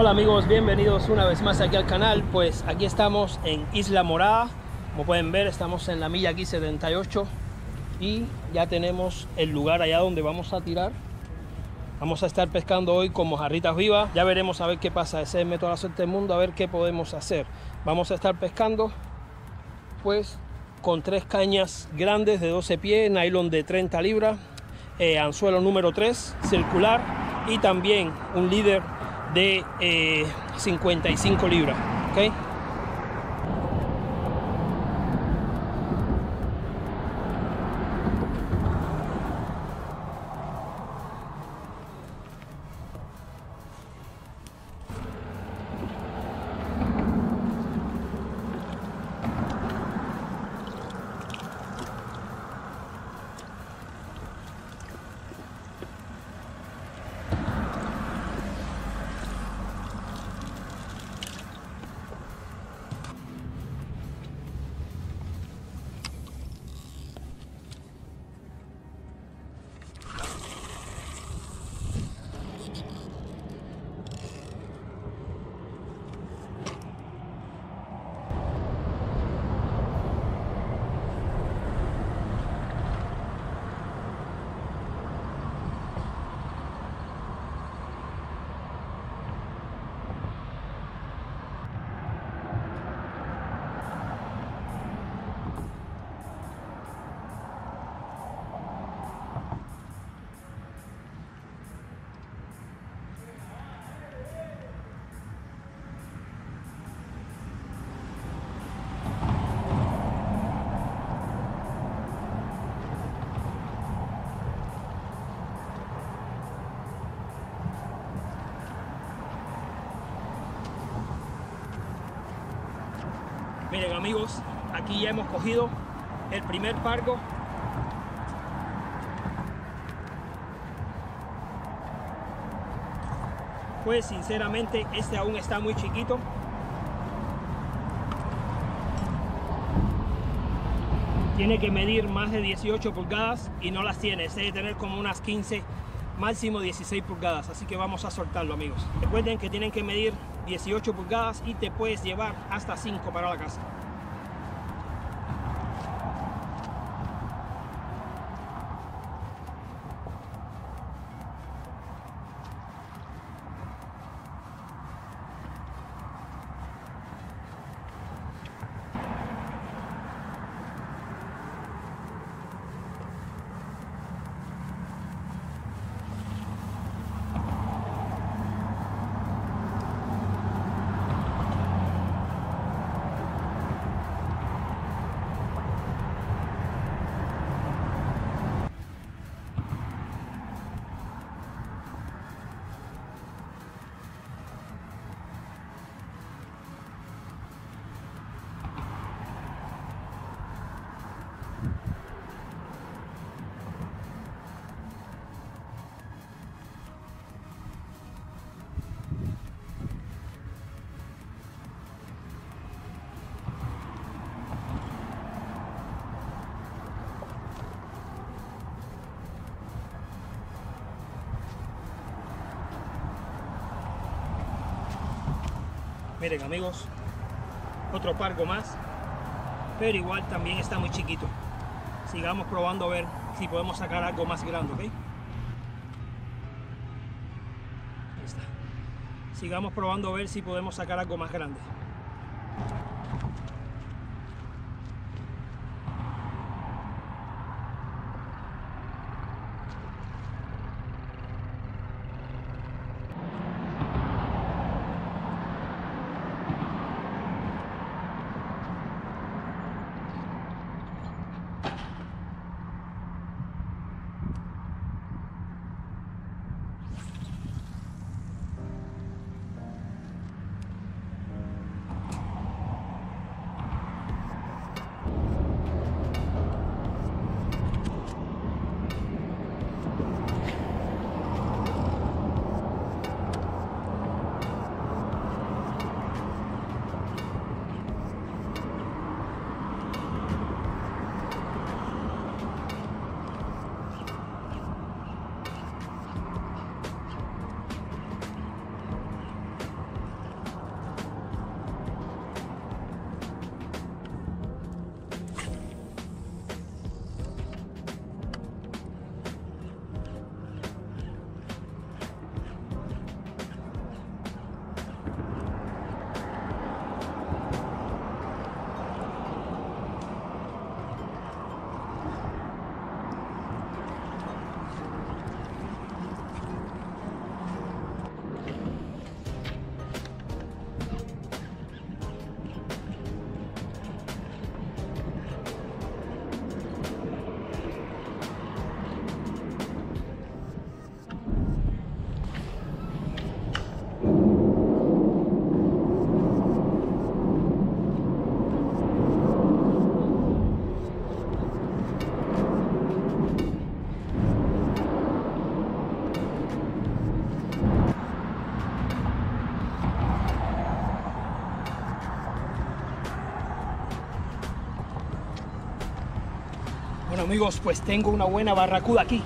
Hola amigos, bienvenidos una vez más aquí al canal. Pues aquí estamos en Isla Morada. Como pueden ver, estamos en la milla aquí 78 y ya tenemos el lugar allá donde vamos a tirar. Vamos a estar pescando hoy con mojarritas vivas. Ya veremos a ver qué pasa. Ese es el método de la suerte del mundo, a ver qué podemos hacer. Vamos a estar pescando pues con tres cañas grandes de 12 pies, nylon de 30 libras, eh, anzuelo número 3, circular y también un líder de eh, 55 libras. ¿okay? Amigos, aquí ya hemos cogido el primer pargo. Pues sinceramente este aún está muy chiquito. Tiene que medir más de 18 pulgadas y no las tiene. Se debe tener como unas 15, máximo 16 pulgadas. Así que vamos a soltarlo amigos. Recuerden que tienen que medir 18 pulgadas y te puedes llevar hasta 5 para la casa. Miren amigos, otro pargo más, pero igual también está muy chiquito. Sigamos probando a ver si podemos sacar algo más grande, ¿ok? Ahí está. Sigamos probando a ver si podemos sacar algo más grande. Bueno amigos, pues tengo una buena barracuda aquí.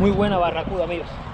Muy buena barracuda, amigos.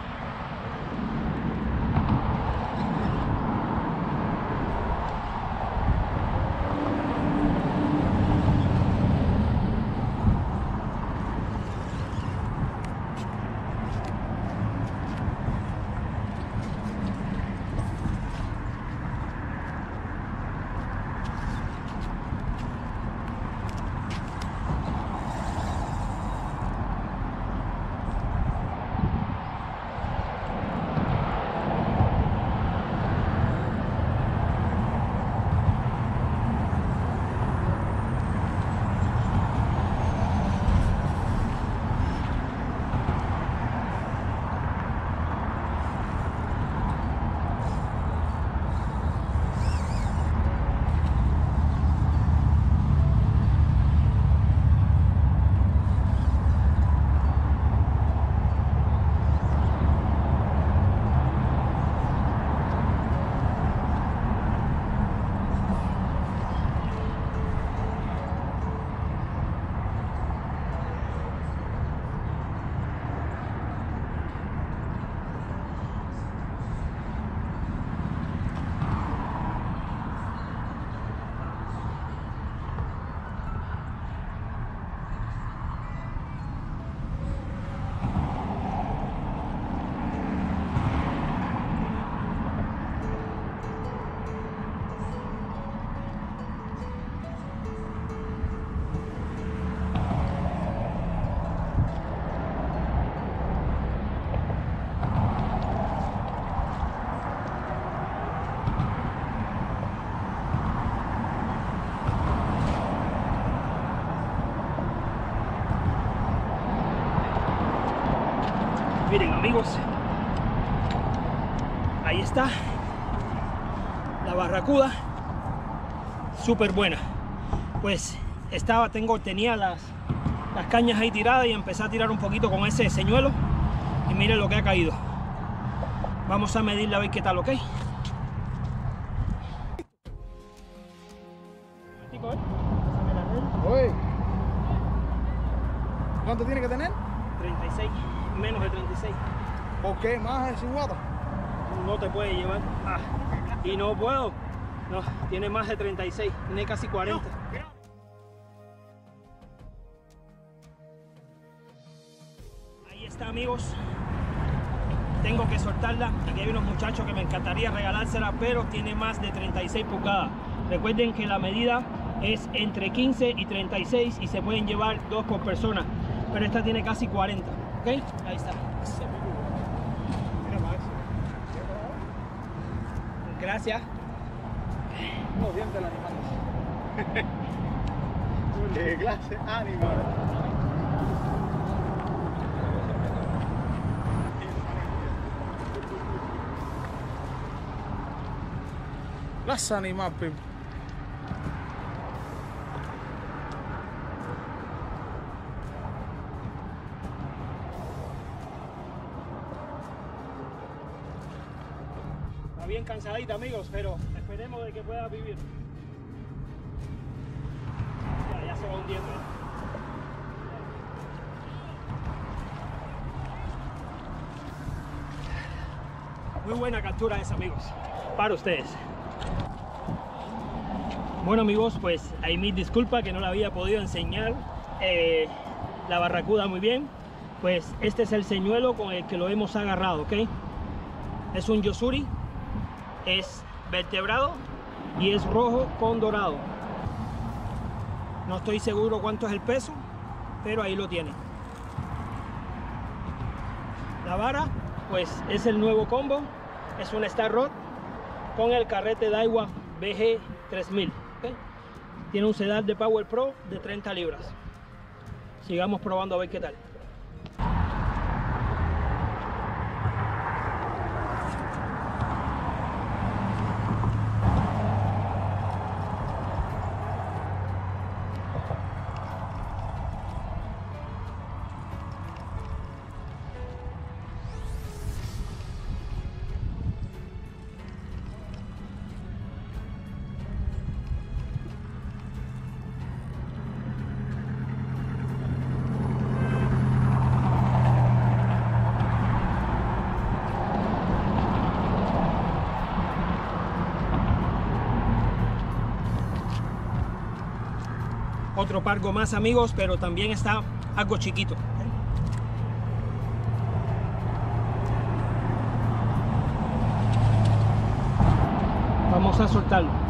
Barracuda, súper buena. Pues estaba, tengo, tenía las, las cañas ahí tiradas y empecé a tirar un poquito con ese señuelo y miren lo que ha caído. Vamos a medirla a ver qué tal, ¿ok? Oye. ¿Cuánto tiene que tener? 36, menos de 36. ¿Por qué más de 50? No te puede llevar. Ah, y no puedo. No, tiene más de 36, tiene casi 40. Ahí está, amigos. Tengo que soltarla. Aquí hay unos muchachos que me encantaría regalársela, pero tiene más de 36 pulgadas. Recuerden que la medida es entre 15 y 36 y se pueden llevar dos por persona. Pero esta tiene casi 40. ¿Ok? Ahí está. Mira más. Gracias. Los dientes del animal. De clase animal. Clase animal, cansadita, amigos, pero esperemos de que pueda vivir. Ya, se va hundiendo. Muy buena captura esa, amigos. Para ustedes. Bueno, amigos, pues ahí mis disculpas que no la había podido enseñar eh, la barracuda muy bien. Pues este es el señuelo con el que lo hemos agarrado, ¿ok? Es un Yosuri, es vertebrado y es rojo con dorado. No estoy seguro cuánto es el peso, pero ahí lo tiene. La vara, pues es el nuevo combo, es un Star Rod con el carrete Daiwa BG 3000. ¿ok? Tiene un sedal de Power Pro de 30 libras. Sigamos probando a ver qué tal. Otro pargo más amigos, pero también está algo chiquito. Vamos a soltarlo.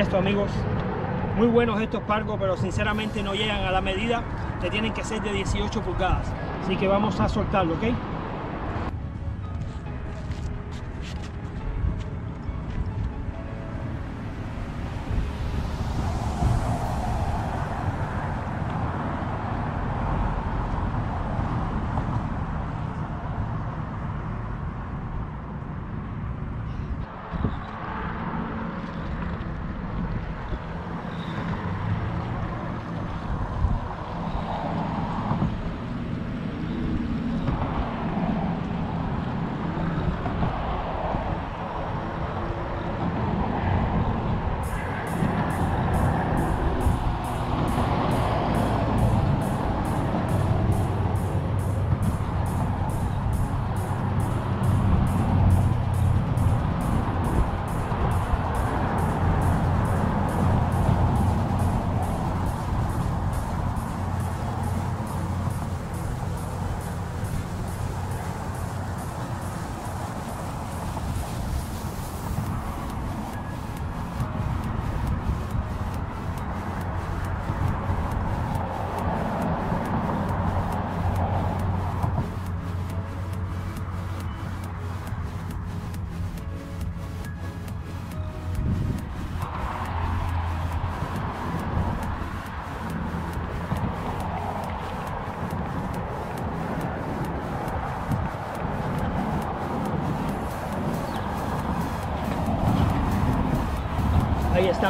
Esto amigos, muy buenos estos pargos, pero sinceramente no llegan a la medida que tienen que ser de 18 pulgadas. Así que vamos a soltarlo, ¿ok?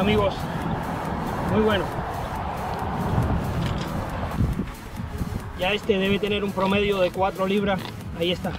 Amigos, muy bueno. Ya este debe tener un promedio de 4 libras, ahí está.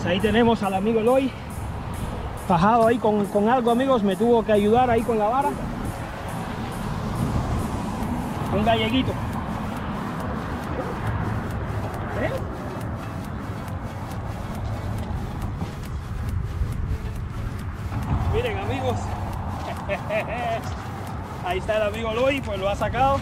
Pues ahí tenemos al amigo Eloy, fajado ahí con, con algo amigos, me tuvo que ayudar ahí con la vara. Un galleguito. ¿Eh? Miren amigos, ahí está el amigo Eloy, pues lo ha sacado.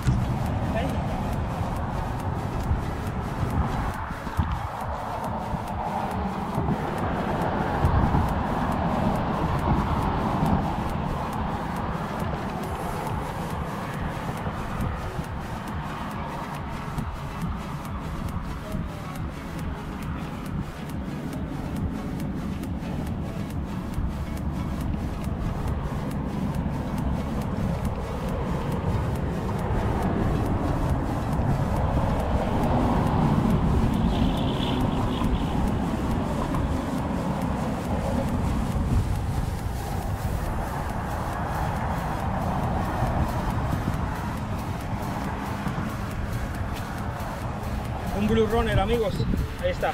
Un Blue Runner, amigos. Ahí está.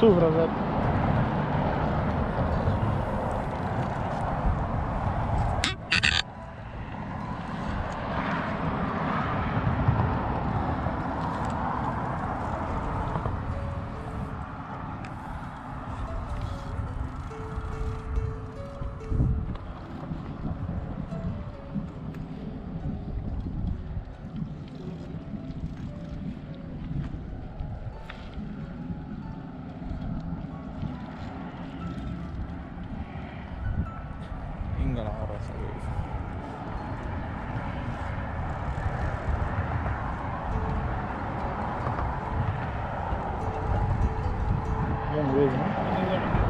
No sufras, ¿verdad? Venga la raza, güey. Bien, bien, ¿no? Muy bueno.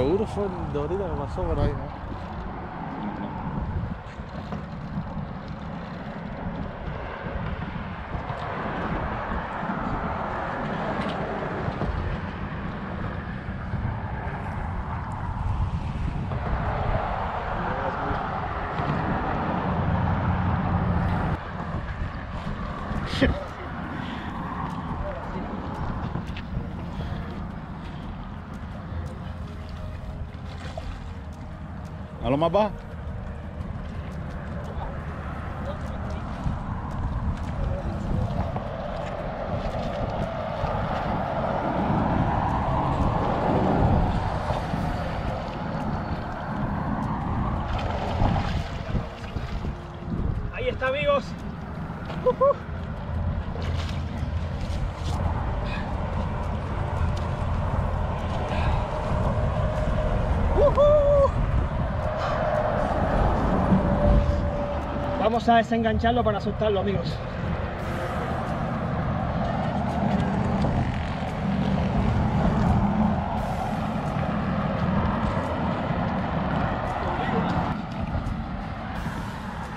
Seguro fue de ahorita que pasó por ahí, ¿no? ¿A lo más bajo? Vamos a desengancharlo para asustarlo, amigos.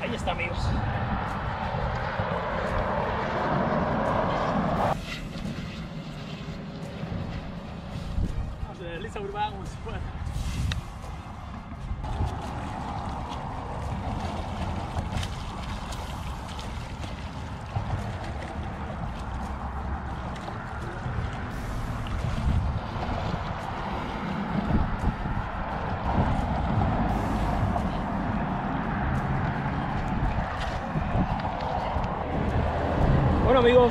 Ahí está, amigos. Lisa Urbano, Bueno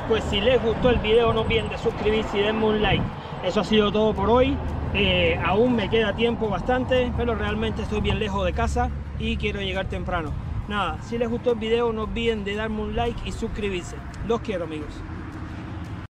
pues si les gustó el video no olviden de suscribirse y denme un like. Eso ha sido todo por hoy. Eh, aún me queda tiempo bastante, pero realmente estoy bien lejos de casa y quiero llegar temprano. Nada, si les gustó el video no olviden de darme un like y suscribirse. Los quiero amigos.